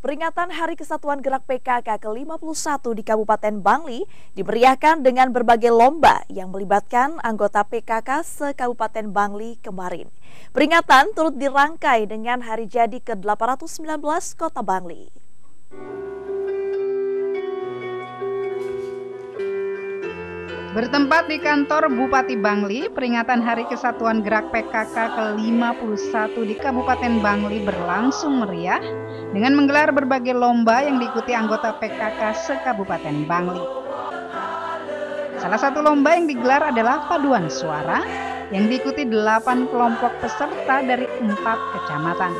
Peringatan Hari Kesatuan Gerak PKK ke-51 di Kabupaten Bangli dimeriahkan dengan berbagai lomba yang melibatkan anggota PKK se-Kabupaten Bangli kemarin. Peringatan turut dirangkai dengan hari jadi ke-819 Kota Bangli. Bertempat di kantor Bupati Bangli, peringatan Hari Kesatuan Gerak PKK ke-51 di Kabupaten Bangli berlangsung meriah dengan menggelar berbagai lomba yang diikuti anggota PKK se-Kabupaten Bangli. Salah satu lomba yang digelar adalah paduan suara yang diikuti delapan kelompok peserta dari empat kecamatan.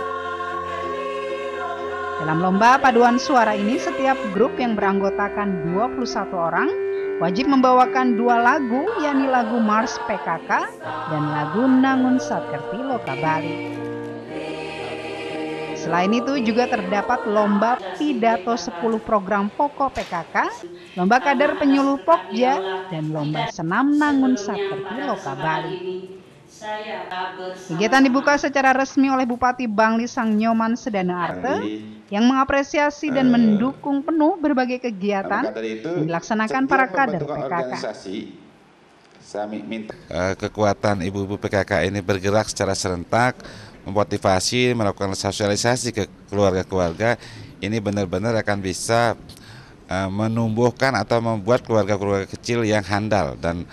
Dalam lomba paduan suara ini, setiap grup yang beranggotakan 21 orang wajib membawakan dua lagu yakni lagu Mars PKK dan lagu Nangun Sakerti Loka Bali. Selain itu juga terdapat lomba pidato 10 program pokok PKK, lomba kader penyuluh Pokja, dan lomba senam Nangun Sakerti Loka Bali. Kegiatan dibuka secara resmi oleh Bupati Bangli Sang Nyoman Sedana Arte yang mengapresiasi dan eh, mendukung penuh berbagai kegiatan yang dilaksanakan para kader PKK. Eh, kekuatan ibu-ibu PKK ini bergerak secara serentak, memotivasi, melakukan sosialisasi ke keluarga-keluarga, ini benar-benar akan bisa eh, menumbuhkan atau membuat keluarga-keluarga kecil yang handal dan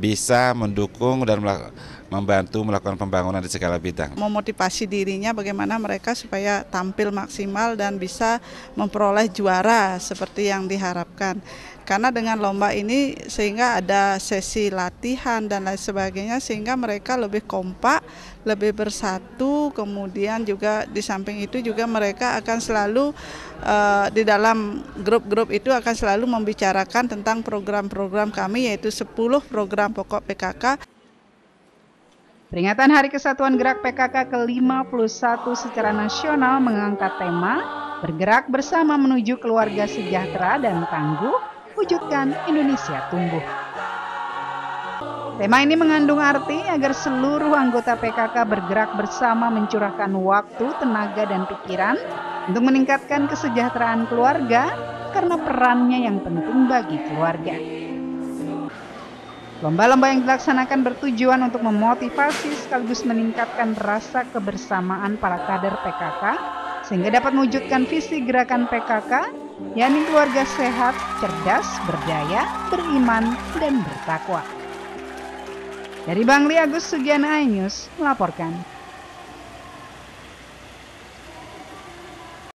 bisa mendukung dan melakukan membantu melakukan pembangunan di segala bidang. Memotivasi dirinya bagaimana mereka supaya tampil maksimal dan bisa memperoleh juara seperti yang diharapkan. Karena dengan lomba ini sehingga ada sesi latihan dan lain sebagainya sehingga mereka lebih kompak, lebih bersatu, kemudian juga di samping itu juga mereka akan selalu uh, di dalam grup-grup itu akan selalu membicarakan tentang program-program kami yaitu 10 program pokok PKK. Peringatan Hari Kesatuan Gerak PKK ke-51 secara nasional mengangkat tema Bergerak bersama menuju keluarga sejahtera dan tangguh, wujudkan Indonesia tumbuh. Tema ini mengandung arti agar seluruh anggota PKK bergerak bersama mencurahkan waktu, tenaga, dan pikiran untuk meningkatkan kesejahteraan keluarga karena perannya yang penting bagi keluarga. Lomba-lomba yang dilaksanakan bertujuan untuk memotivasi sekaligus meningkatkan rasa kebersamaan para kader PKK sehingga dapat mewujudkan visi gerakan PKK yakni keluarga sehat, cerdas, berdaya, beriman, dan bertakwa. Dari Bangli Agus Sugiana News melaporkan.